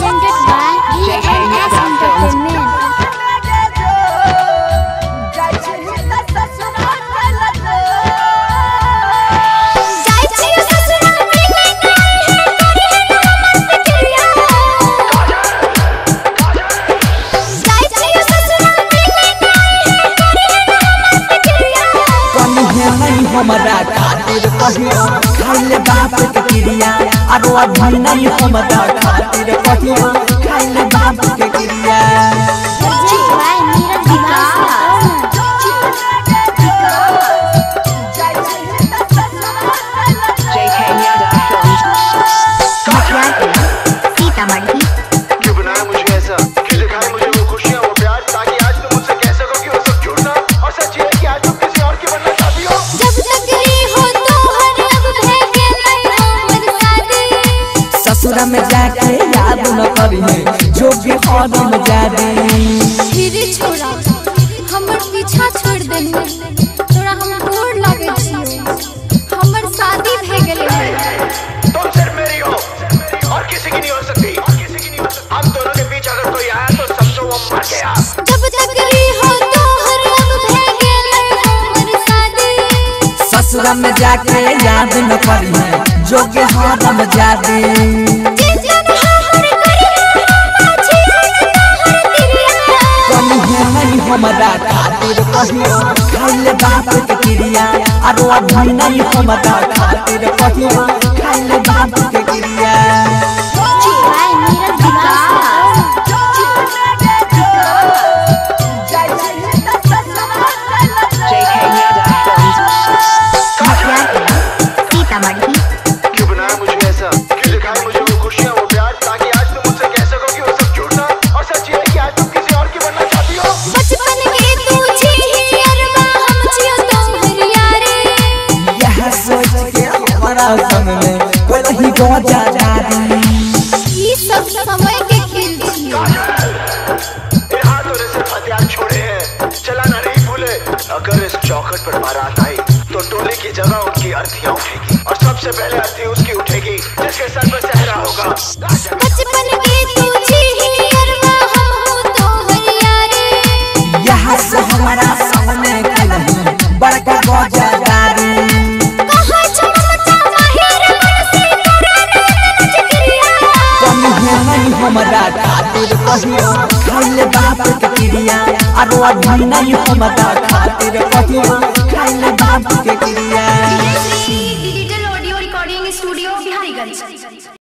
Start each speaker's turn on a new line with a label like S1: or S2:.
S1: urgent हमारा खातिर कहियो। खाइले बाप के क्रिया, आरो अभी नहीं हमरा खातिर कहियो। खाइले बाप के न जो भी औरम जादी
S2: फिर छोड़ा हमर पीछा छोड़ देने। तोरा हम गोर लागे छियो हमर शादी भे गेले।
S3: तुम सिर्फ़ मेरी हो और किसी की नहीं हो सकती। हम दोनों के बीच अगर कोई आया तो समझो वो मर गया।
S2: जब हो तो हर अब भेगे नहीं हमर शादी।
S1: ससुरा में जाके याद न करिए जो भी औरम जादी
S2: हमारा
S1: खातिर कहियो खाइले बाप के क्रिया आरो अभी नहीं हमरा खातिर कहियो संग में कोई नहीं गोजा जादी
S2: ये सब समय के खेल
S3: हाथों हथियार छोड़े हैं चलाना नहीं भूले अगर इस चौखट पर बारात आई तो टोले की जगह उनकी अर्थियाँ उठेगी और सबसे पहले अर्थी उसकी उठेगी जिसके सर पर सहरा होगा
S2: बचपन के
S1: हमारा खातिर कहियो। खाइले बाप के क्रिया आरो अभी नहीं हमरा खातिर कहियो। खाइले